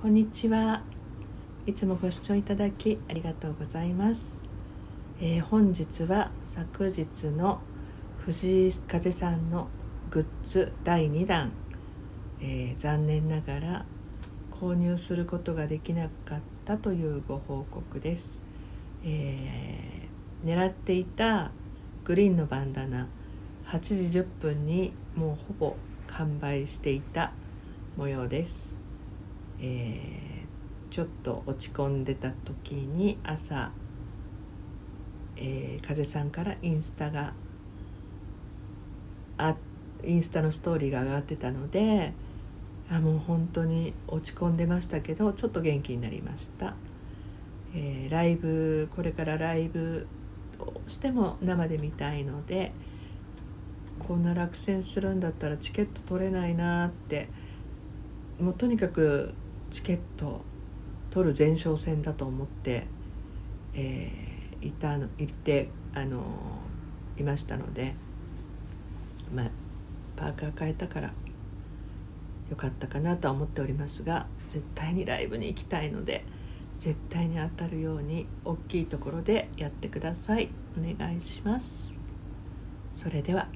こんにちは。いつもご視聴いただきありがとうございます、えー、本日は昨日の藤井風さんのグッズ第2弾、えー、残念ながら購入することができなかったというご報告です、えー、狙っていたグリーンのバンダナ8時10分にもうほぼ完売していた模様です、えー、ちょっと落ち込んでた時に朝、えー、風さんからインスタがあインスタのストーリーが上がってたのであもう本当に落ち込んでましたけどちょっと元気になりました、えー、ライブこれからライブをしても生で見たいのでこんな落選するんだったらチケット取れないなってもうとにかくチケット取る前哨戦だと思って、えー、いたの行ってあのいましたのでまあパーカー変えたからよかったかなとは思っておりますが絶対にライブに行きたいので絶対に当たるように大きいところでやってください。お願いします。それでは。